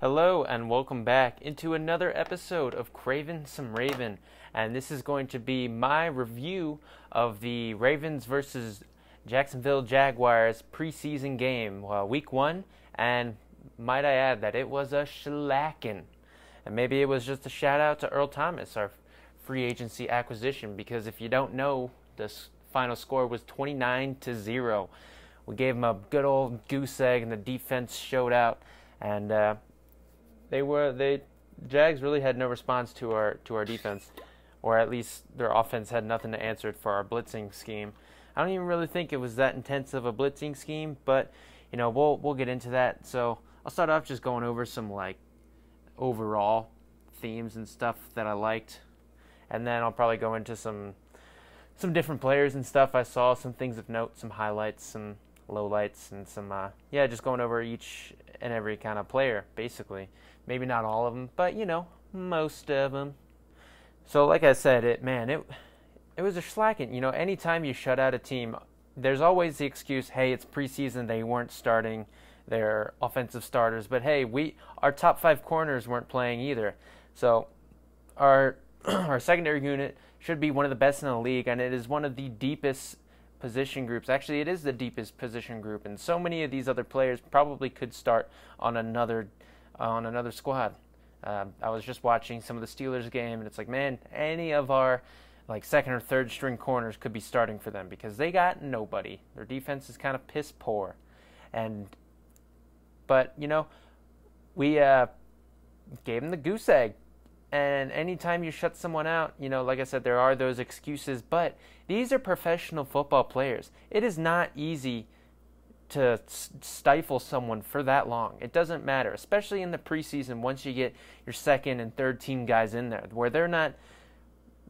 Hello and welcome back into another episode of Cravin' Some Raven. And this is going to be my review of the Ravens versus Jacksonville Jaguars preseason game, well, week one. And might I add that it was a shellacking. And maybe it was just a shout out to Earl Thomas, our free agency acquisition, because if you don't know, the final score was 29 to 0. We gave him a good old goose egg, and the defense showed out. And uh, they were they Jags really had no response to our to our defense, or at least their offense had nothing to answer for our blitzing scheme. I don't even really think it was that intense of a blitzing scheme, but you know we'll we'll get into that. So I'll start off just going over some like overall themes and stuff that I liked, and then I'll probably go into some some different players and stuff I saw, some things of note, some highlights, some lowlights, and some uh, yeah, just going over each and every kind of player basically. Maybe not all of them, but you know, most of them. So, like I said, it man, it it was a slacking. You know, anytime you shut out a team, there's always the excuse, "Hey, it's preseason; they weren't starting their offensive starters." But hey, we our top five corners weren't playing either. So, our our secondary unit should be one of the best in the league, and it is one of the deepest position groups. Actually, it is the deepest position group, and so many of these other players probably could start on another on another squad. Um, I was just watching some of the Steelers game, and it's like, man, any of our like second or third string corners could be starting for them because they got nobody. Their defense is kind of piss poor, and but you know, we uh, gave them the goose egg. And anytime you shut someone out, you know, like I said, there are those excuses, but these are professional football players. It is not easy to stifle someone for that long. It doesn't matter, especially in the preseason once you get your second and third team guys in there where they're not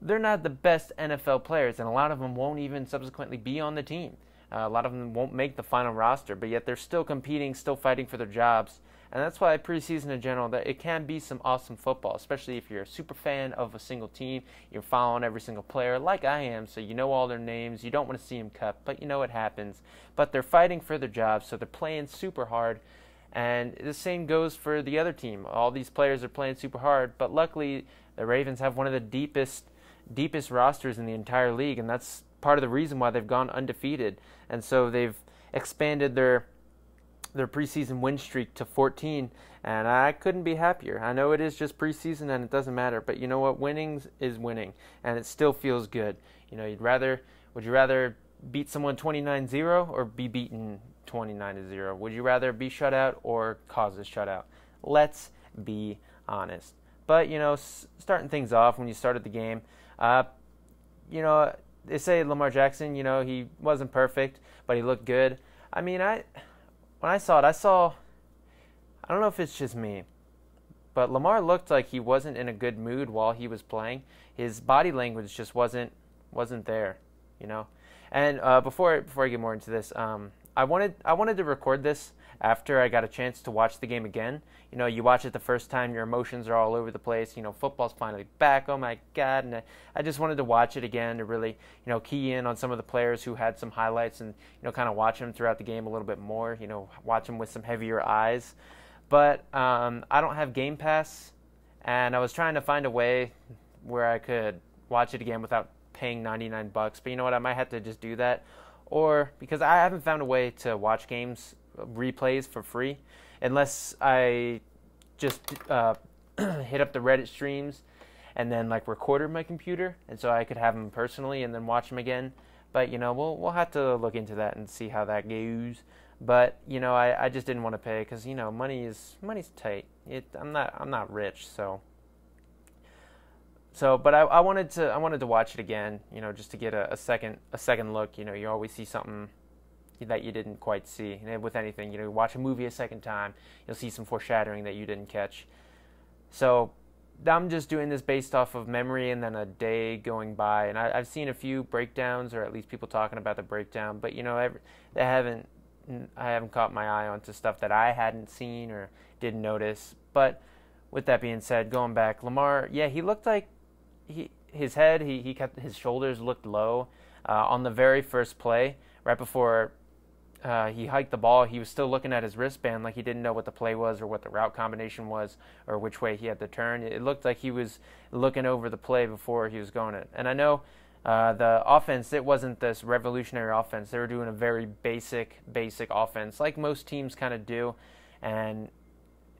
they're not the best NFL players and a lot of them won't even subsequently be on the team. Uh, a lot of them won't make the final roster, but yet they're still competing, still fighting for their jobs. And that's why preseason in general that it can be some awesome football, especially if you're a super fan of a single team. You're following every single player, like I am, so you know all their names. You don't want to see them cut, but you know it happens. But they're fighting for their jobs, so they're playing super hard. And the same goes for the other team. All these players are playing super hard, but luckily the Ravens have one of the deepest deepest rosters in the entire league, and that's part of the reason why they've gone undefeated. And so they've expanded their their preseason win streak to 14, and I couldn't be happier. I know it is just preseason and it doesn't matter, but you know what? Winning is winning, and it still feels good. You know, you'd rather would you rather beat someone 29-0 or be beaten 29-0? Would you rather be shut out or cause a shutout? Let's be honest. But you know, starting things off when you started the game, uh, you know, they say Lamar Jackson. You know, he wasn't perfect, but he looked good. I mean, I when I saw it, I saw. I don't know if it's just me, but Lamar looked like he wasn't in a good mood while he was playing. His body language just wasn't wasn't there, you know. And uh, before before I get more into this, um, I wanted I wanted to record this after I got a chance to watch the game again. You know, you watch it the first time, your emotions are all over the place. You know, football's finally back. Oh my God! And I just wanted to watch it again to really, you know, key in on some of the players who had some highlights and you know, kind of watch them throughout the game a little bit more. You know, watch them with some heavier eyes. But um, I don't have Game Pass, and I was trying to find a way where I could watch it again without paying 99 bucks. But you know what? I might have to just do that or because I haven't found a way to watch games replays for free unless I just uh, hit up the Reddit streams and then like recorded my computer, and so I could have them personally and then watch them again. But you know, we'll we'll have to look into that and see how that goes. But you know, I, I just didn't want to pay because you know money is money's tight. It I'm not I'm not rich, so so, but I, I wanted to I wanted to watch it again, you know, just to get a, a second a second look. You know, you always see something that you didn't quite see. And with anything, you know, you watch a movie a second time, you'll see some foreshadowing that you didn't catch. So I'm just doing this based off of memory and then a day going by. And I, have seen a few breakdowns, or at least people talking about the breakdown, but you know, every, they haven't. I haven't caught my eye onto stuff that I hadn't seen or didn't notice. But with that being said, going back, Lamar, yeah, he looked like he his head, he, he kept his shoulders looked low uh, on the very first play, right before uh, he hiked the ball, he was still looking at his wristband like he didn't know what the play was or what the route combination was or which way he had to turn. It looked like he was looking over the play before he was going it. And I know uh, the offense, it wasn't this revolutionary offense. They were doing a very basic, basic offense, like most teams kind of do. And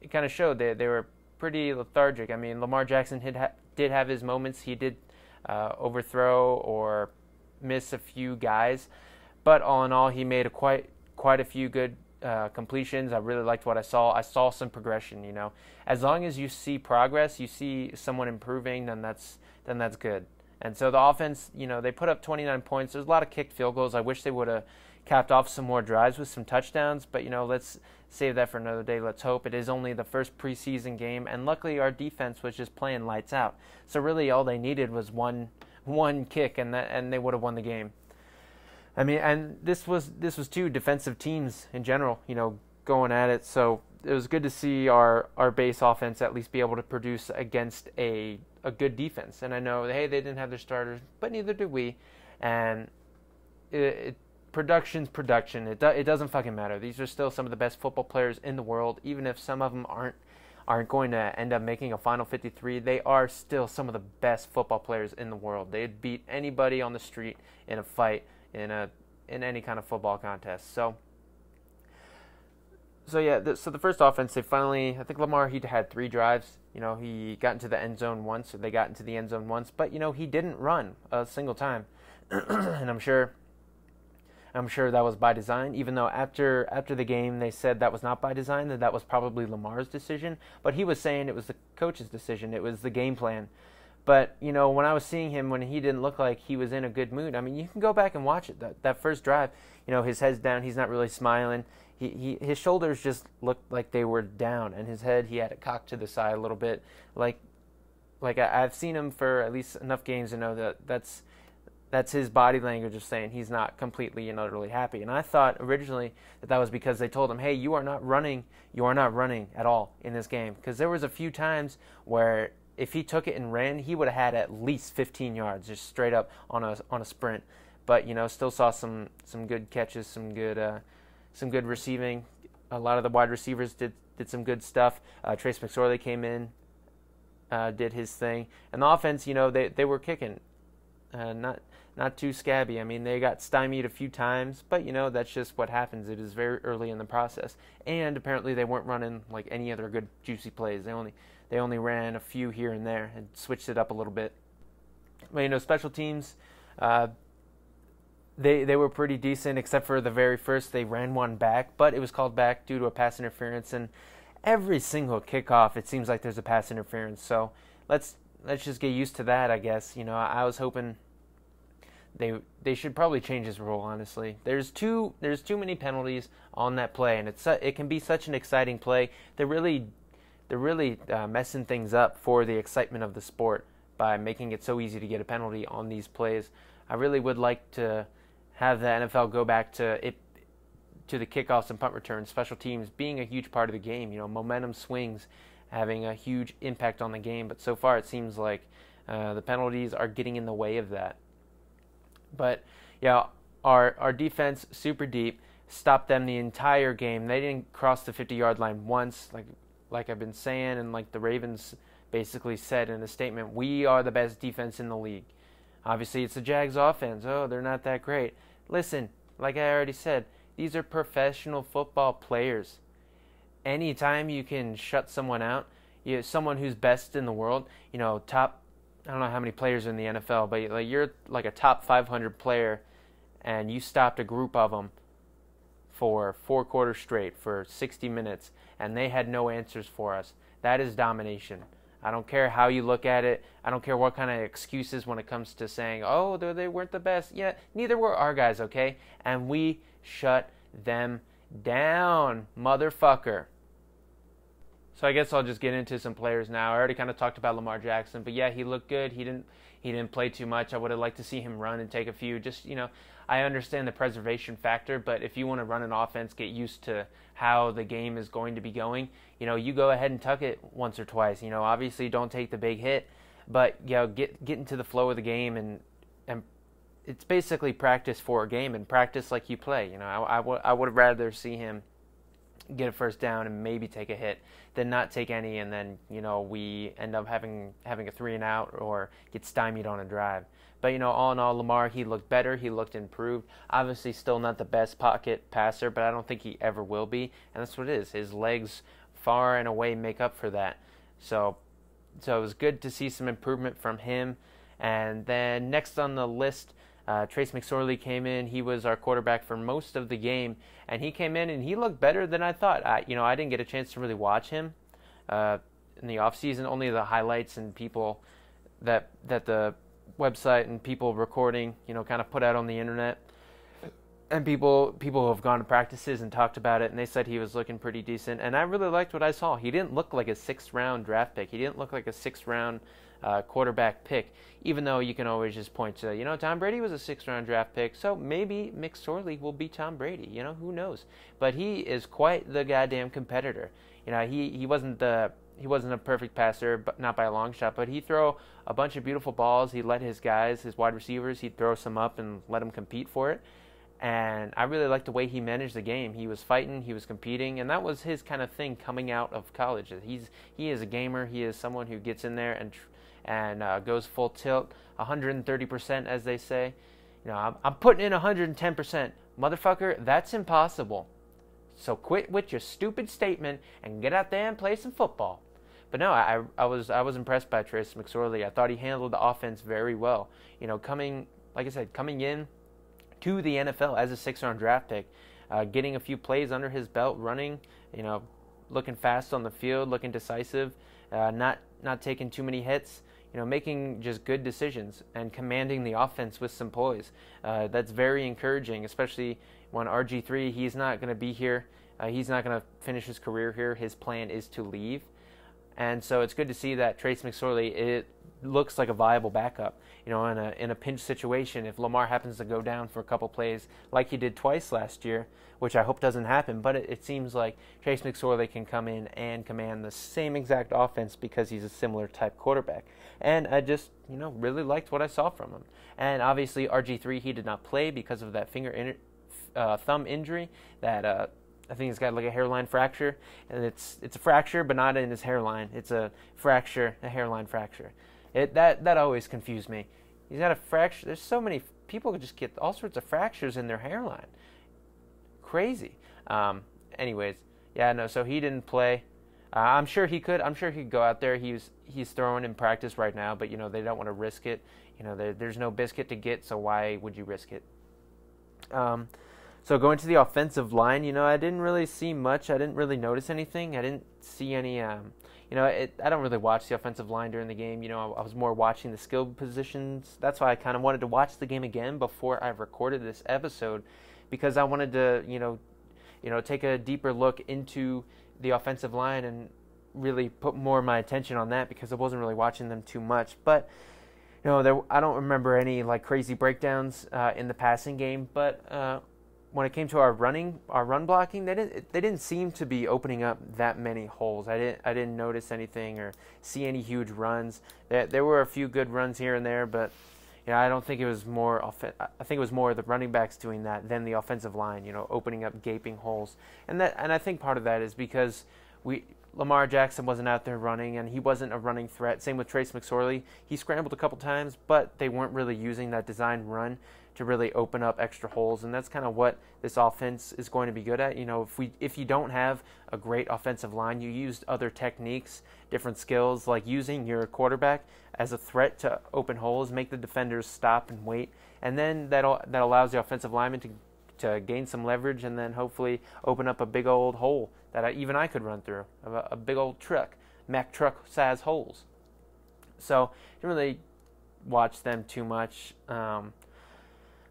it kind of showed that they were pretty lethargic. I mean, Lamar Jackson did, ha- did have his moments. He did uh, overthrow or miss a few guys. But all in all, he made a quite quite a few good uh, completions. I really liked what I saw. I saw some progression. You know, as long as you see progress, you see someone improving, then that's then that's good. And so the offense, you know, they put up 29 points. There's a lot of kicked field goals. I wish they would have capped off some more drives with some touchdowns, but you know, let's save that for another day. Let's hope it is only the first preseason game, and luckily our defense was just playing lights out. So really, all they needed was one one kick, and that and they would have won the game. I mean, and this was this was two defensive teams in general, you know, going at it. So it was good to see our our base offense at least be able to produce against a a good defense. And I know, hey, they didn't have their starters, but neither did we. And it, it, production's production. It do, it doesn't fucking matter. These are still some of the best football players in the world, even if some of them aren't aren't going to end up making a final 53. They are still some of the best football players in the world. They'd beat anybody on the street in a fight in a in any kind of football contest. So so yeah, the, so the first offense, they finally, I think Lamar he had three drives. You know, he got into the end zone once, or they got into the end zone once, but you know he didn't run a single time, and I'm sure, I'm sure that was by design. Even though after after the game they said that was not by design, that that was probably Lamar's decision, but he was saying it was the coach's decision, it was the game plan. But you know, when I was seeing him when he didn't look like he was in a good mood, I mean, you can go back and watch it. That that first drive, you know, his head's down, he's not really smiling. He, he his shoulders just looked like they were down, and his head he had it cocked to the side a little bit, like like I, I've seen him for at least enough games to know that that's that's his body language of saying he's not completely and utterly happy. And I thought originally that that was because they told him, "Hey, you are not running. You are not running at all in this game." Because there was a few times where if he took it and ran, he would have had at least 15 yards just straight up on a on a sprint. But you know, still saw some some good catches, some good uh, some good receiving. A lot of the wide receivers did did some good stuff. Uh, Trace McSorley came in, uh, did his thing, and the offense, you know, they they were kicking, uh, not not too scabby. I mean, they got stymied a few times, but you know that's just what happens. It is very early in the process, and apparently they weren't running like any other good juicy plays. They only they only ran a few here and there and switched it up a little bit. But you know, special teams, uh, they they were pretty decent except for the very first. They ran one back, but it was called back due to a pass interference. And every single kickoff, it seems like there's a pass interference. So let's let's just get used to that. I guess you know I, was hoping they they should probably change this rule. Honestly, there's too there's too many penalties on that play, and it's it can be such an exciting play. that really they're really uh, messing things up for the excitement of the sport by making it so easy to get a penalty on these plays. I really would like to have the NFL go back to it to the kickoffs and punt returns, special teams being a huge part of the game. You know, momentum swings having a huge impact on the game. But so far, it seems like uh, the penalties are getting in the way of that. But yeah, our our defense super deep stopped them the entire game. They didn't cross the 50 yard line once. Like like I've been saying, and like the Ravens basically said in a statement, we are the best defense in the league. Obviously, it's the Jags offense. Oh, they're not that great. Listen, like I already said, these are professional football players. Anytime you can shut someone out, you know, someone who's best in the world, you know, top, I don't know how many players in the NFL, but like you're like a top 500 player, and you stopped a group of them for four quarters straight for 60 minutes, and they had no answers for us. That is domination. I don't care how you look at it. I don't care what kind of excuses when it comes to saying, oh, they weren't the best. Yeah, neither were our guys, okay? And we shut them down, motherfucker. So I guess I'll just get into some players now. I already kind of talked about Lamar Jackson, but yeah, he looked good. He didn't he didn't play too much. I would have liked to see him run and take a few. Just you know, I understand the preservation factor, but if you want to run an offense, get used to how the game is going to be going. You know, you go ahead and tuck it once or twice. You know, obviously don't take the big hit, but you know, get get into the flow of the game and and it's basically practice for a game and practice like you play. You know, I, I, w- I would rather see him get a first down and maybe take a hit than not take any and then you know we end up having having a three and out or get stymied on a drive. But you know, all in all, Lamar he looked better. He looked improved. Obviously, still not the best pocket passer, but I don't think he ever will be. And that's what it is. His legs far and away make up for that. So, so it was good to see some improvement from him. And then next on the list, uh, Trace McSorley came in. He was our quarterback for most of the game, and he came in and he looked better than I thought. I, you know, I didn't get a chance to really watch him uh, in the off season. Only the highlights and people that that the website and people recording, you know, kind of put out on the internet. And people people who have gone to practices and talked about it, and they said he was looking pretty decent. And I really liked what I saw. He didn't look like a sixth round draft pick. He didn't look like a sixth round uh, quarterback pick. Even though you can always just point to, you know, Tom Brady was a sixth round draft pick, so maybe McSorley will be Tom Brady. You know, who knows? But he is quite the goddamn competitor. You know, he he wasn't the he wasn't a perfect passer, but not by a long shot. But he throw a bunch of beautiful balls. He'd let his guys, his wide receivers, he'd throw some up and let them compete for it. And I really liked the way he managed the game. He was fighting, he was competing, and that was his kind of thing coming out of college. He's he is a gamer. He is someone who gets in there and and uh, goes full tilt, 130% as they say. You know, I'm, I'm putting in 110%. Motherfucker, that's impossible. So quit with your stupid statement and get out there and play some football. But no, I, I was I was impressed by Trace McSorley. I thought he handled the offense very well. You know, coming like I said, coming in to the NFL as a six round draft pick, uh, getting a few plays under his belt, running, you know, looking fast on the field, looking decisive, uh, not not taking too many hits. You know, making just good decisions and commanding the offense with some poise. Uh, that's very encouraging, especially when RG3 he's not going to be here. Uh, he's not going to finish his career here. His plan is to leave. And so it's good to see that Trace McSorley it looks like a viable backup. You know, in a in a pinch situation, if Lamar happens to go down for a couple plays, like he did twice last year, which I hope doesn't happen, but it, it seems like Trace McSorley can come in and command the same exact offense because he's a similar type quarterback. And I just you know really liked what I saw from him. And obviously RG3 he did not play because of that finger in, uh, thumb injury that uh, I think he's got like a hairline fracture, and it's it's a fracture, but not in his hairline. It's a fracture, a hairline fracture. It that that always confused me. He's got a fracture. There's so many people could just get all sorts of fractures in their hairline. Crazy. Um, anyways, yeah, no. So he didn't play. Uh, I'm sure he could. I'm sure he could go out there. He's he's throwing in practice right now, but you know they don't want to risk it. You know there, there's no biscuit to get, so why would you risk it? Um, so going to the offensive line, you know, I didn't really see much. I didn't really notice anything. I didn't see any. Um, you know, it, I don't really watch the offensive line during the game. You know, I, I was more watching the skill positions. That's why I kind of wanted to watch the game again before I recorded this episode, because I wanted to, you know, you know, take a deeper look into the offensive line and really put more of my attention on that because I wasn't really watching them too much. But you know, there I don't remember any like crazy breakdowns uh, in the passing game, but uh, when it came to our running, our run blocking, they didn't they didn't seem to be opening up that many holes. I didn't I didn't notice anything or see any huge runs. There, there were a few good runs here and there, but you know, I don't think it was more. I think it was more the running backs doing that than the offensive line. You know, opening up gaping holes, and that and I think part of that is because we Lamar Jackson wasn't out there running, and he wasn't a running threat. Same with Trace McSorley. He scrambled a couple times, but they weren't really using that design run to really open up extra holes, and that's kind of what this offense is going to be good at. You know, if we if you don't have a great offensive line, you use other techniques, different skills, like using your quarterback as a threat to open holes, make the defenders stop and wait, and then that that allows the offensive lineman to to gain some leverage and then hopefully open up a big old hole that I, even I could run through, a, a big old truck, Mack truck size holes. So didn't really watch them too much. Um,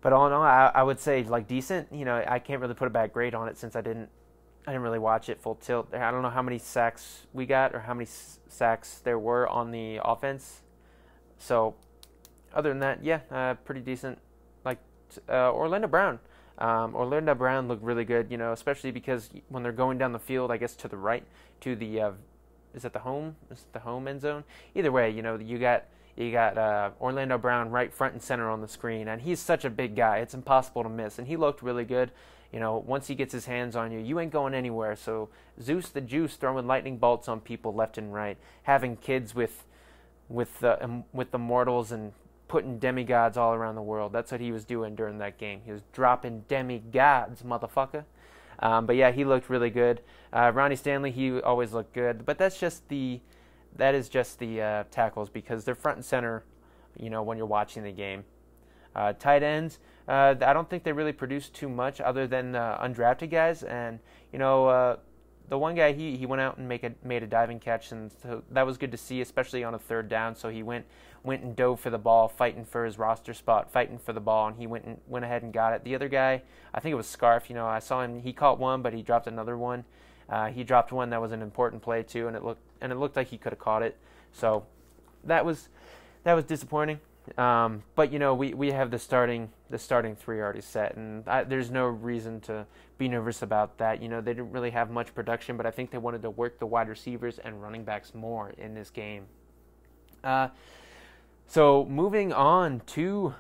but all in all, I, I, would say like decent. You know, I can't really put a bad grade on it since I didn't, I didn't really watch it full tilt. I don't know how many sacks we got or how many sacks there were on the offense. So, other than that, yeah, uh, pretty decent. Like uh, Orlando Brown, um, Orlando Brown looked really good. You know, especially because when they're going down the field, I guess to the right to the uh, is that the home? Is it the home end zone? Either way, you know, you got You got uh, Orlando Brown right front and center on the screen, and he's such a big guy. It's impossible to miss, and he looked really good. You know, once he gets his hands on you, you ain't going anywhere. So Zeus the Juice throwing lightning bolts on people left and right, having kids with with the um, with the mortals and putting demigods all around the world. That's what he was doing during that game. He was dropping demigods, motherfucker. Um, but yeah, he looked really good. Uh, Ronnie Stanley, he always looked good. But that's just the that is just the uh, tackles because they're front and center. You know, when you're watching the game. Uh, tight ends, uh, I don't think they really produced too much other than uh, undrafted guys. And you know, uh, the one guy he, he went out and make a, made a diving catch, and so that was good to see, especially on a third down. So he went went and dove for the ball, fighting for his roster spot, fighting for the ball, and he went and went ahead and got it. The other guy, I think it was Scarff. You know, I saw him. He caught one, but he dropped another one. Uh, he dropped one that was an important play too, and it looked and it looked like he could have caught it. So that was that was disappointing. Um, but you know, we, we have the starting the starting three already set, and I, there's no reason to be nervous about that. You know, they didn't really have much production, but I think they wanted to work the wide receivers and running backs more in this game. Uh, so moving on to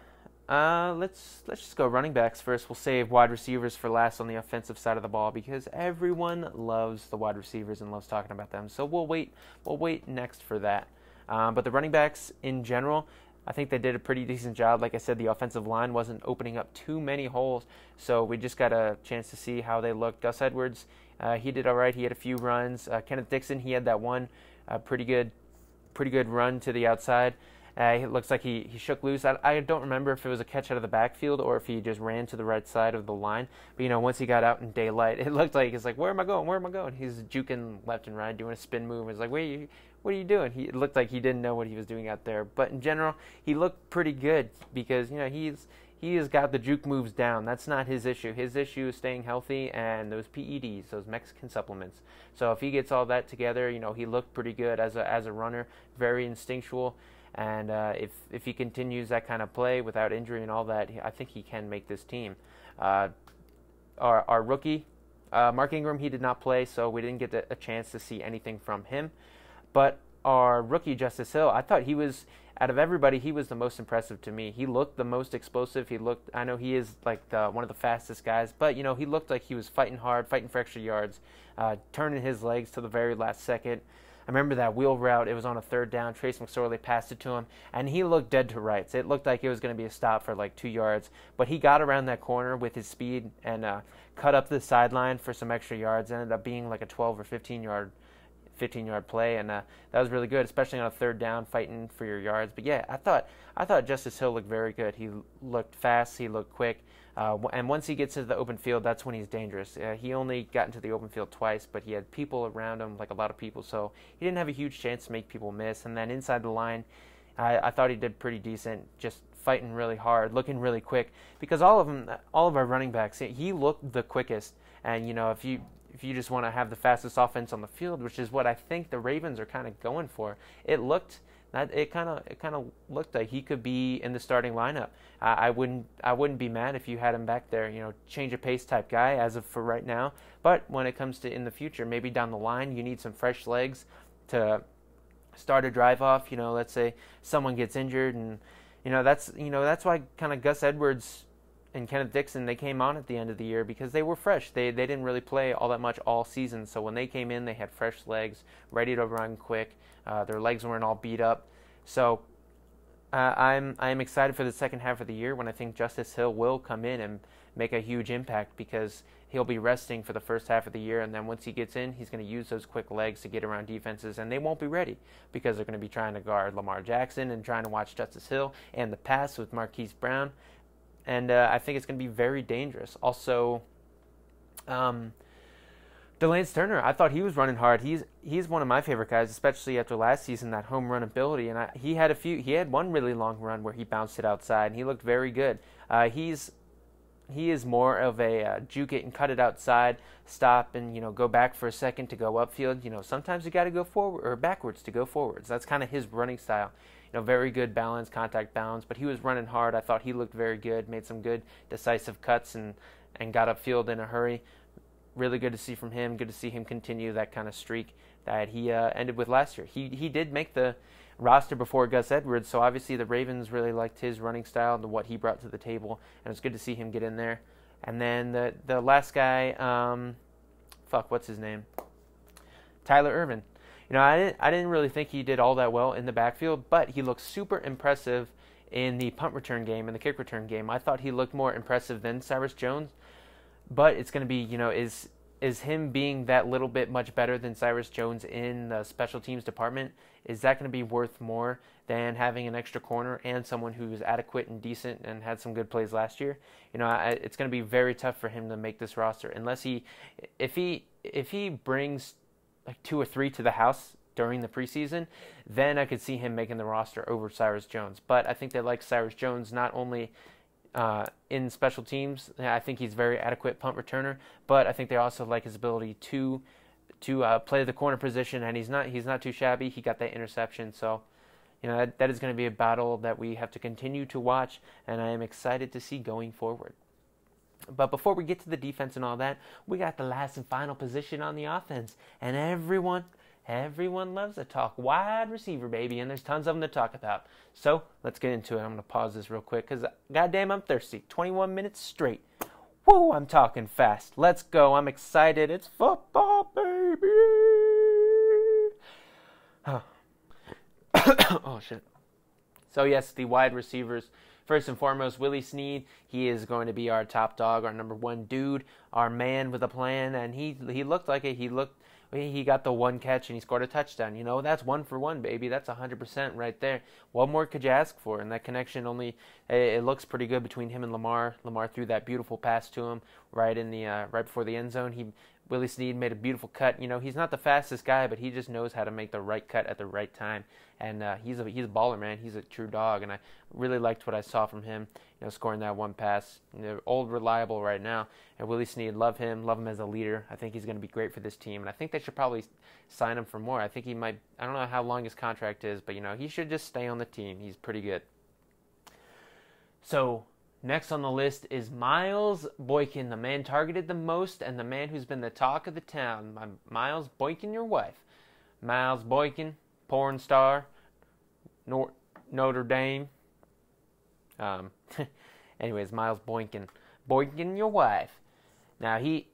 uh, let's let's just go running backs first. We'll save wide receivers for last on the offensive side of the ball because everyone loves the wide receivers and loves talking about them. So we'll wait we'll wait next for that. Um, but the running backs in general, I think they did a pretty decent job. Like I said, the offensive line wasn't opening up too many holes, so we just got a chance to see how they looked. Gus Edwards, uh, he did all right. He had a few runs. Uh, Kenneth Dixon, he had that one uh, pretty good, pretty good run to the outside. Uh, it looks like he, he shook loose. I, I don't remember if it was a catch out of the backfield or if he just ran to the right side of the line. But you know, once he got out in daylight, it looked like he's like, "Where am I going? Where am I going?" He's juking left and right, doing a spin move. It's like, "Wait, what are you doing?" He it looked like he didn't know what he was doing out there. But in general, he looked pretty good because you know he's he has got the juke moves down. That's not his issue. His issue is staying healthy and those PEDs, those Mexican supplements. So if he gets all that together, you know, he looked pretty good as a as a runner, very instinctual. And uh, if if he continues that kind of play without injury and all that, I think he can make this team. Uh, our our rookie, uh, Mark Ingram, he did not play, so we didn't get a chance to see anything from him. But our rookie Justice Hill, I thought he was out of everybody, he was the most impressive to me. He looked the most explosive. He looked, I know he is like the, one of the fastest guys, but you know he looked like he was fighting hard, fighting for extra yards, uh, turning his legs to the very last second. I remember that wheel route. It was on a third down. Trace McSorley passed it to him, and he looked dead to rights. It looked like it was going to be a stop for like two yards, but he got around that corner with his speed and uh, cut up the sideline for some extra yards. Ended up being like a 12 or 15 yard 15 yard play, and uh, that was really good, especially on a third down, fighting for your yards. But yeah, I thought I thought Justice Hill looked very good. He looked fast, he looked quick, uh, and once he gets into the open field, that's when he's dangerous. Uh, he only got into the open field twice, but he had people around him, like a lot of people, so he didn't have a huge chance to make people miss. And then inside the line, I, I thought he did pretty decent, just fighting really hard, looking really quick. Because all of them, all of our running backs, he looked the quickest. And you know, if you if you just want to have the fastest offense on the field, which is what I think the Ravens are kind of going for, it looked that it kind of it kind of looked like he could be in the starting lineup. Uh, I wouldn't I wouldn't be mad if you had him back there. You know, change of pace type guy as of for right now. But when it comes to in the future, maybe down the line, you need some fresh legs to start a drive off. You know, let's say someone gets injured, and you know that's you know that's why kind of Gus Edwards and Kenneth Dixon they came on at the end of the year because they were fresh. They they didn't really play all that much all season. So when they came in, they had fresh legs, ready to run quick. Uh, their legs weren't all beat up. So uh, I'm I'm excited for the second half of the year when I think Justice Hill will come in and make a huge impact because he'll be resting for the first half of the year and then once he gets in he's going to use those quick legs to get around defenses and they won't be ready because they're going to be trying to guard Lamar Jackson and trying to watch Justice Hill and the pass with Marquise Brown and uh, I think it's going to be very dangerous. Also, um, De'Lance Turner, I thought he was running hard. He's he's one of my favorite guys, especially after last season that home run ability. And I, he had a few. He had one really long run where he bounced it outside, and he looked very good. Uh, he's he is more of a uh, juke it and cut it outside, stop and you know go back for a second to go upfield. You know sometimes you got to go forward or backwards to go forwards. That's kind of his running style you know, very good balance, contact balance. But he was running hard. I thought he looked very good, made some good decisive cuts, and and got upfield in a hurry. Really good to see from him. Good to see him continue that kind of streak that he uh, ended with last year. He he did make the roster before Gus Edwards, so obviously the Ravens really liked his running style and what he brought to the table, and it's good to see him get in there. And then the the last guy, um, fuck, what's his name? Tyler Ervin. You know, I didn't I didn't really think he did all that well in the backfield, but he looked super impressive in the punt return game and the kick return game. I thought he looked more impressive than Cyrus Jones, but it's going to be, you know, is is him being that little bit much better than Cyrus Jones in the special teams department? Is that going to be worth more than having an extra corner and someone who is adequate and decent and had some good plays last year? You know, I, it's going to be very tough for him to make this roster unless he, if he, if he brings like two or three to the house during the preseason, then I could see him making the roster over Cyrus Jones. But I think they like Cyrus Jones not only uh, in special teams. I think he's very adequate punt returner, but I think they also like his ability to to uh, play the corner position, and he's not he's not too shabby. He got that interception, so you know that, that is going to be a battle that we have to continue to watch, and I am excited to see going forward. But before we get to the defense and all that, we got the last and final position on the offense, and everyone Everyone loves to talk wide receiver, baby, and there's tons of them to talk about. So let's get into it. I'm going to pause this real quick because, goddamn, I'm thirsty. 21 minutes straight. Woo, I'm talking fast. Let's go. I'm excited. It's football, baby. Oh, oh shit. So, yes, the wide receivers. First and foremost, Willie Snead. He is going to be our top dog, our number one dude, our man with a plan, and he he looked like it. He looked he got the one catch and he scored a touchdown. You know, that's one for one, baby. That's 100% right there. What more could you ask for? And that connection only, it looks pretty good between him and Lamar. Lamar threw that beautiful pass to him right in the, uh, right before the end zone. He, Willie Snead made a beautiful cut. You know, he's not the fastest guy, but he just knows how to make the right cut at the right time. And uh, he's a he's a baller, man. He's a true dog, and I really liked what I saw from him. You know, scoring that one pass. You know, old reliable right now. And Willie Snead, love him, love him as a leader. I think he's going to be great for this team, and I think they should probably sign him for more. I think he might. I don't know how long his contract is, but you know, he should just stay on the team. He's pretty good. So Next on the list is Miles Boykin, the man targeted the most and the man who's been the talk of the town. Miles Boykin, your wife. Miles Boykin, porn star, Nor- Notre Dame. Um, anyways, Miles Boykin. Boykin, your wife. Now he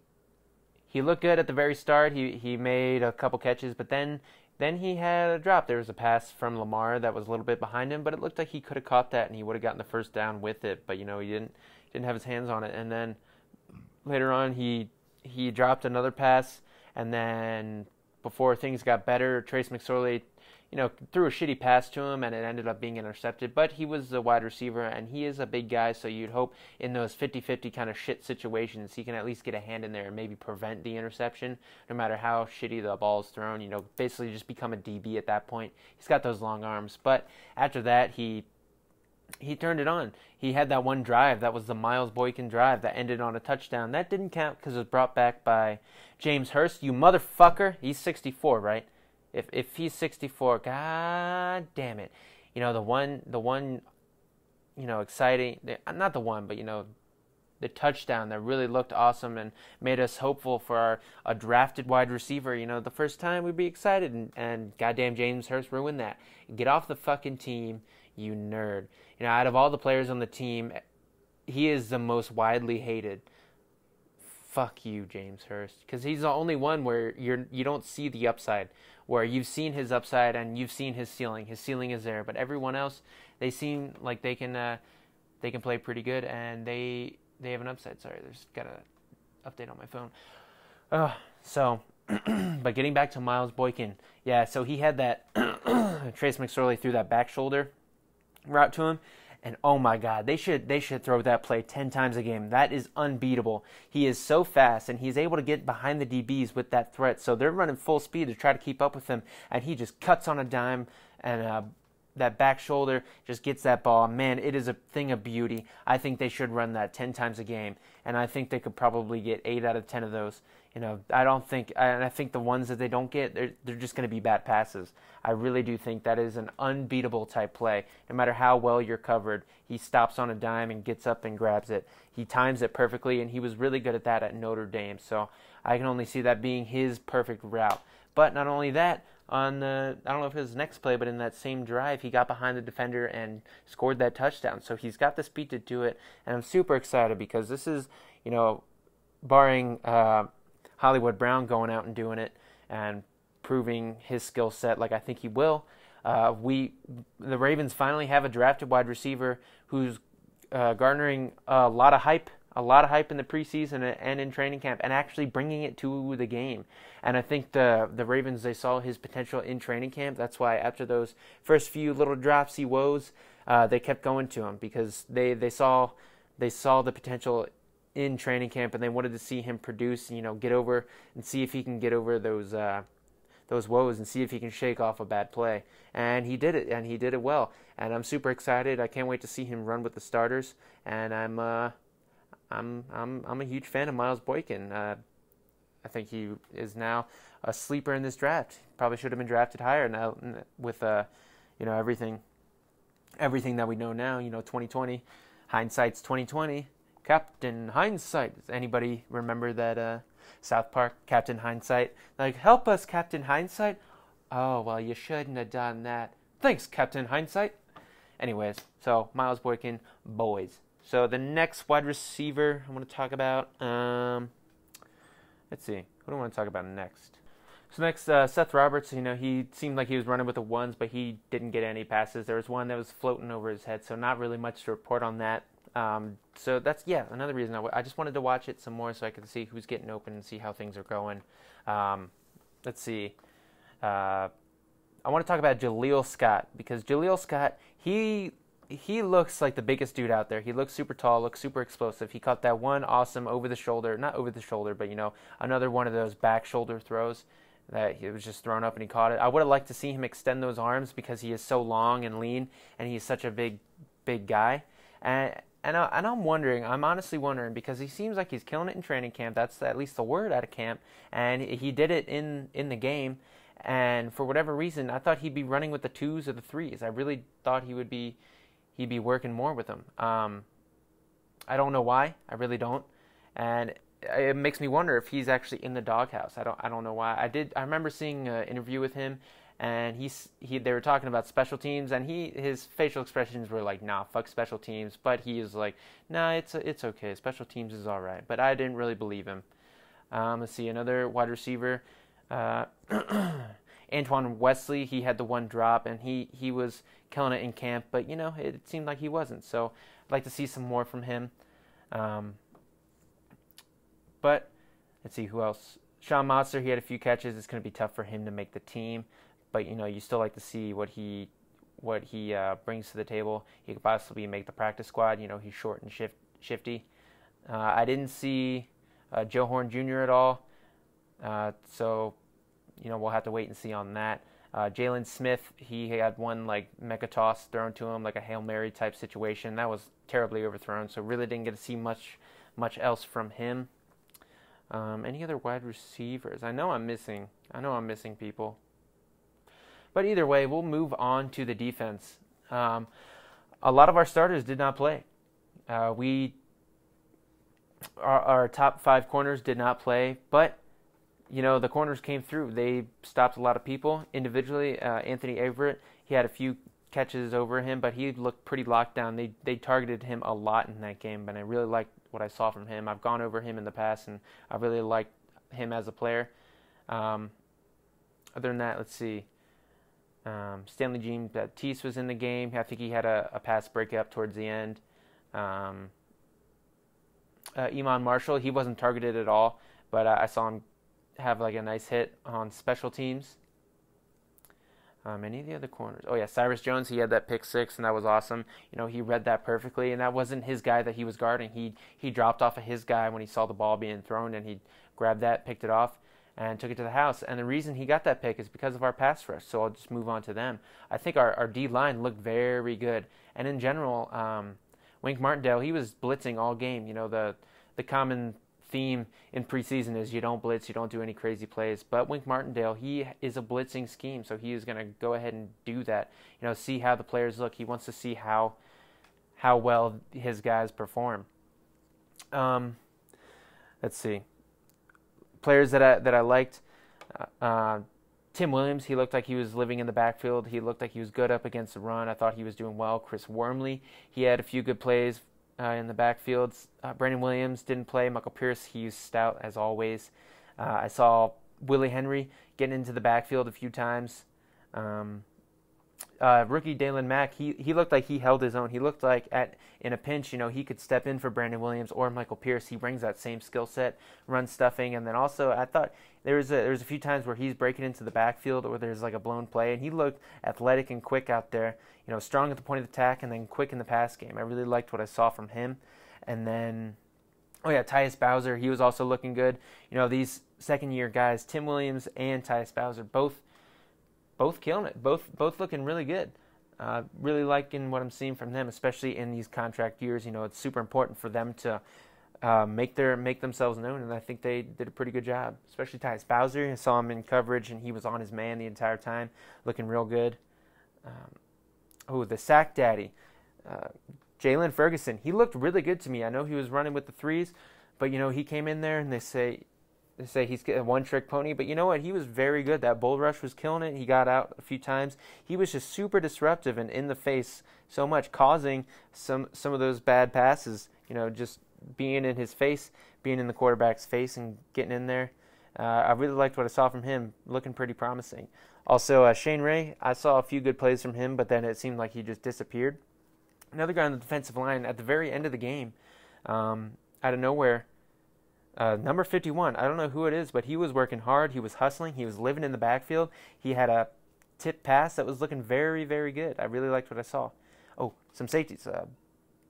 he looked good at the very start. He he made a couple catches, but then then he had a drop. There was a pass from Lamar that was a little bit behind him, but it looked like he could have caught that and he would have gotten the first down with it. But you know he didn't didn't have his hands on it. And then later on he he dropped another pass, and then before things got better, Trace McSorley you know, threw a shitty pass to him and it ended up being intercepted. But he was a wide receiver and he is a big guy, so you'd hope in those 50 50 kind of shit situations he can at least get a hand in there and maybe prevent the interception, no matter how shitty the ball is thrown. You know, basically just become a DB at that point. He's got those long arms. But after that, he he turned it on. He had that one drive. That was the Miles Boykin drive that ended on a touchdown. That didn't count because it was brought back by James Hurst. You motherfucker. He's 64, right? If if he's 64, god damn it. You know, the one the one you know, exciting not the one, but you know, the touchdown that really looked awesome and made us hopeful for our a drafted wide receiver. You know, the first time we'd be excited, and, and goddamn James Hurst ruined that. Get off the fucking team, you nerd. You know, out of all the players on the team, he is the most widely hated. Fuck you, James Hurst, because he's the only one where you're you don't see the upside where you've seen his upside and you've seen his ceiling. His ceiling is there, but everyone else, they seem like they can uh, they can play pretty good and they they have an upside. Sorry, there's got a update on my phone. Uh, so, but getting back to Miles Boykin, yeah. So he had that Trace McSorley threw that back shoulder route to him, and oh my God, they should they should throw that play ten times a game. That is unbeatable. He is so fast, and he's able to get behind the DBs with that threat. So they're running full speed to try to keep up with him, and he just cuts on a dime and. Uh, that back shoulder just gets that ball. Man, it is a thing of beauty. I think they should run that 10 times a game, and I think they could probably get 8 out of 10 of those you know, I don't think, and I think the ones that they don't get, they're, they're just going to be bad passes. I really do think that is an unbeatable type play. No matter how well you're covered, he stops on a dime and gets up and grabs it. He times it perfectly, and he was really good at that at Notre Dame. So I can only see that being his perfect route. But not only that, on the I don't know if it was next play, but in that same drive, he got behind the defender and scored that touchdown. So he's got the speed to do it, and I'm super excited because this is, you know, barring uh, Hollywood Brown going out and doing it and proving his skill set like I think he will. Uh, we the Ravens finally have a drafted wide receiver who's uh, garnering a lot of hype a lot of hype in the preseason and in training camp and actually bringing it to the game. And I think the the Ravens they saw his potential in training camp. That's why after those first few little dropsy woes, uh, they kept going to him because they, they saw they saw the potential in training camp and they wanted to see him produce, you know, get over and see if he can get over those uh, those woes and see if he can shake off a bad play. And he did it, and he did it well. And I'm super excited. I can't wait to see him run with the starters. And I'm uh, I'm I'm I'm a huge fan of Miles Boykin. Uh, I think he is now a sleeper in this draft. Probably should have been drafted higher now with uh, you know everything everything that we know now. You know, 2020 hindsight's 2020. Captain Hindsight. Does anybody remember that uh, South Park Captain Hindsight? Like, help us, Captain Hindsight. Oh well, you shouldn't have done that. Thanks, Captain Hindsight. Anyways, so Miles Boykin, boys. So the next wide receiver I want to talk about, um, let's see, who do I want to talk about next? So next, uh, Seth Roberts. You know, he seemed like he was running with the ones, but he didn't get any passes. There was one that was floating over his head, so not really much to report on that. Um, so that's yeah, another reason I, w- I just wanted to watch it some more so I could see who's getting open and see how things are going. Um, let's see. Uh, I want to talk about Jaleel Scott because Jaleel Scott he he looks like the biggest dude out there. He looks super tall, looks super explosive. He caught that one awesome over the shoulder, not over the shoulder, but you know, another one of those back shoulder throws that he was just thrown up and he caught it. I would have liked to see him extend those arms because he is so long and lean and he's such a big big guy. And and, I, and I'm wondering, I'm honestly wondering because he seems like he's killing it in training camp. That's at least the word out of camp, and he did it in in the game. And for whatever reason, I thought he'd be running with the twos or the threes. I really thought he would be he'd be working more with them. Um, I don't know why. I really don't, and it makes me wonder if he's actually in the doghouse. I don't. I don't know why. I did. I remember seeing an interview with him, and he's he. They were talking about special teams, and he his facial expressions were like, "Nah, fuck special teams." But he is like, "Nah, it's it's okay. Special teams is all right." But I didn't really believe him. Um, let's see another wide receiver. Uh, Antoine Wesley, he had the one drop, and he he was killing it in camp, but you know it seemed like he wasn't. So I'd like to see some more from him. Um, but let's see who else. Sean Modster, he had a few catches. It's going to be tough for him to make the team, but you know you still like to see what he what he uh, brings to the table. He could possibly make the practice squad. You know he's short and shift, shifty. Uh, I didn't see uh, Joe Horn Jr. at all, uh, so you know we'll have to wait and see on that. Uh, Jaylen Smith, he had one like mecha toss thrown to him, like a hail mary type situation. That was terribly overthrown, so really didn't get to see much much else from him. Um, any other wide receivers? I know I'm missing. I know I'm missing people. But either way, we'll move on to the defense. Um, a lot of our starters did not play. Uh, we our, our top five corners did not play, but you know, the corners came through. They stopped a lot of people individually. Uh, Anthony Averett, he had a few catches over him, but he looked pretty locked down. They they targeted him a lot in that game, but I really liked what I saw from him. I've gone over him in the past, and I really liked him as a player. Um, other than that, let's see. Um, Stanley Jean Baptiste was in the game. I think he had a, a pass breakup towards the end. Um, uh, Iman Marshall, he wasn't targeted at all, but I, I saw him have like a nice hit on special teams. Um, any of the other corners? Oh yeah, Cyrus Jones. He had that pick six, and that was awesome. You know, he read that perfectly, and that wasn't his guy that he was guarding. He he dropped off of his guy when he saw the ball being thrown, and he grabbed that, picked it off, and took it to the house. And the reason he got that pick is because of our pass rush. So I'll just move on to them. I think our our D line looked very good, and in general, um, Wink Martindale he was blitzing all game. You know the the common theme in preseason is you don't blitz, you don't do any crazy plays. But Wink Martindale, he is a blitzing scheme, so he is going to go ahead and do that. You know, see how the players look. He wants to see how how well his guys perform. Um, let's see. Players that I that I liked. Uh, Tim Williams, he looked like he was living in the backfield. He looked like he was good up against the run. I thought he was doing well. Chris Wormley, he had a few good plays uh, in the backfield. Uh, Brandon Williams didn't play. Michael Pierce, he's stout as always. Uh, I saw Willie Henry getting into the backfield a few times. Um, uh, rookie Daylon Mack, he he looked like he held his own. He looked like at in a pinch, you know, he could step in for Brandon Williams or Michael Pierce. He brings that same skill set, run stuffing, and then also I thought there was a there was a few times where he's breaking into the backfield or there's like a blown play, and he looked athletic and quick out there. You know, strong at the point of attack and then quick in the pass game. I really liked what I saw from him, and then. Oh yeah, Tyus Bowser, he was also looking good. You know, these second year guys, Tim Williams and Tyus Bowser, both both killing it, both both looking really good. Uh, really liking what I'm seeing from them, especially in these contract years. You know, it's super important for them to uh, make their make themselves known, and I think they did a pretty good job. Especially Tyus Bowser, I saw him in coverage, and he was on his man the entire time, looking real good. Um, oh, the sack daddy, uh, Jaylon Ferguson, he looked really good to me. I know he was running with the threes, but you know he came in there, and they say they say he's a one trick pony, but you know what? He was very good. That bull rush was killing it. He got out a few times. He was just super disruptive and in the face so much, causing some some of those bad passes. You know, just being in his face, being in the quarterback's face, and getting in there. Uh, I really liked what I saw from him, looking pretty promising. Also, uh, Shane Ray, I saw a few good plays from him, but then it seemed like he just disappeared. Another guy on the defensive line at the very end of the game, um, out of nowhere uh, number 51, I don't know who it is, but he was working hard. He was hustling. He was living in the backfield. He had a tip pass that was looking very, very good. I really liked what I saw. Oh, some safeties. Uh,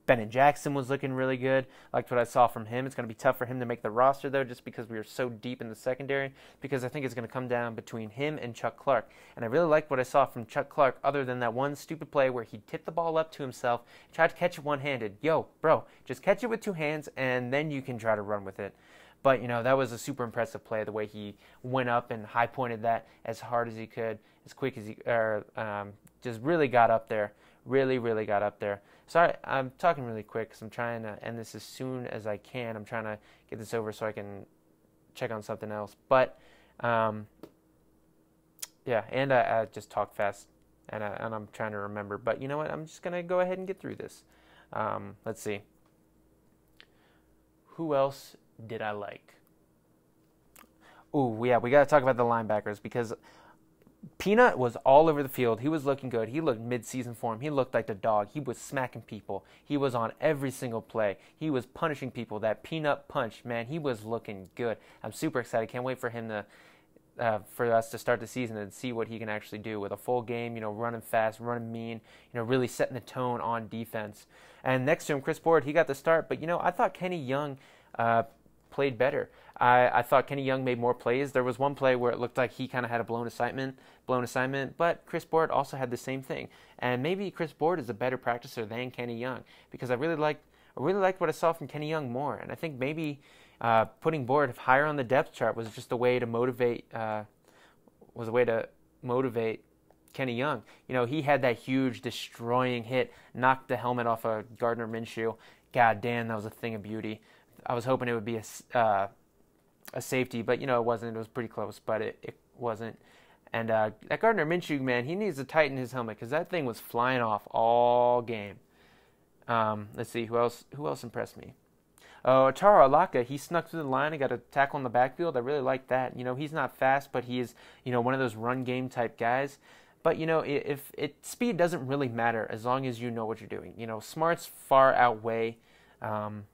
Bennett Jackson was looking really good. Liked what I saw from him. It's going to be tough for him to make the roster, though, just because we are so deep in the secondary, because I think it's going to come down between him and Chuck Clark. And I really liked what I saw from Chuck Clark, other than that one stupid play where he tipped the ball up to himself, tried to catch it one handed. Yo, bro, just catch it with two hands, and then you can try to run with it. But you know that was a super impressive play. The way he went up and high pointed that as hard as he could, as quick as he, or um, just really got up there. Really, really got up there. Sorry, I'm talking really quick because I'm trying to end this as soon as I can. I'm trying to get this over so I can check on something else. But um, yeah, and I, I, just talk fast, and, I, and I'm trying to remember. But you know what? I'm just gonna go ahead and get through this. Um, let's see. Who else did I like? Ooh, yeah, we got to talk about the linebackers because Peanut was all over the field. He was looking good. He looked mid-season form. He looked like the dog. He was smacking people. He was on every single play. He was punishing people. That Peanut punch, man, he was looking good. I'm super excited. Can't wait for him to uh, for us to start the season and see what he can actually do with a full game, you know, running fast, running mean, you know, really setting the tone on defense. And next to him, Chris Board, he got the start. But, you know, I thought Kenny Young uh, played better. I, I thought Kenny Young made more plays. There was one play where it looked like he kind of had a blown assignment, blown assignment, but Chris Board also had the same thing. And maybe Chris Board is a better practicer than Kenny Young because I really liked I really liked what I saw from Kenny Young more. And I think maybe uh, putting Board higher on the depth chart was just a way to motivate uh, was a way to motivate Kenny Young. You know, he had that huge destroying hit, knocked the helmet off of Gardner Minshew. God damn, that was a thing of beauty. I was hoping it would be a, uh, a safety, but you know it wasn't. It was pretty close, but it, it wasn't. And uh, that Gardner Minshew man, he needs to tighten his helmet because that thing was flying off all game. Um, let's see who else. Who else impressed me? Oh, Otaro Alaka, he snuck through the line and got a tackle in the backfield. I really like that. You know, he's not fast, but he is, you know, one of those run game type guys. But you know, if it speed doesn't really matter as long as you know what you're doing. You know, smarts far outweigh um,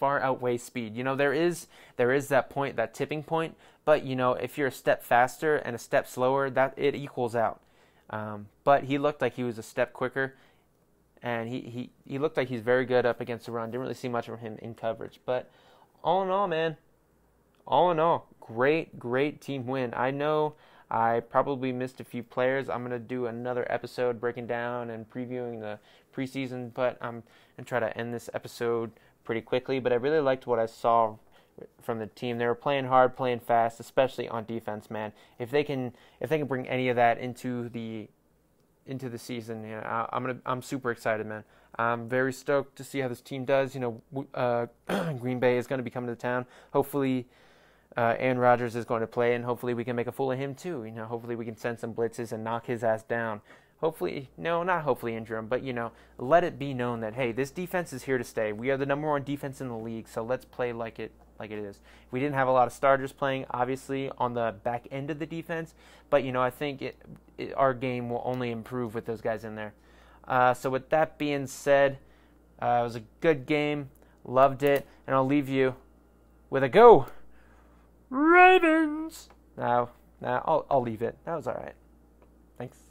far outweigh speed. You know, there is there is that point, that tipping point, but you know, if you're a step faster and a step slower, that it equals out. Um, but he looked like he was a step quicker, and he, he, he looked like he's very good up against the run. Didn't really see much of him in coverage, but all in all, man, all in all, great great team win. I know I probably missed a few players. I'm gonna do another episode breaking down and previewing the preseason, but I'm gonna try to end this episode pretty quickly, but I really liked what I saw from the team. They were playing hard, playing fast, especially on defense, man. If they can if they can bring any of that into the into the season, yeah, I, am gonna I'm super excited, man. I'm very stoked to see how this team does. You know, uh, Green Bay is going to be coming to town. Hopefully, uh, Aaron Rodgers is going to play, and hopefully we can make a fool of him too. You know, hopefully we can send some blitzes and knock his ass down. Hopefully, no, not hopefully injure him, but you know, let it be known that hey, this defense is here to stay. We are the number one defense in the league, so let's play like it like it is. We didn't have a lot of starters playing, obviously, on the back end of the defense, but you know, I think it, it, our game will only improve with those guys in there. Uh, so with that being said, uh, it was a good game, loved it, and I'll leave you with a go. Ravens. Now, now I'll I'll leave it. That was all right. Thanks.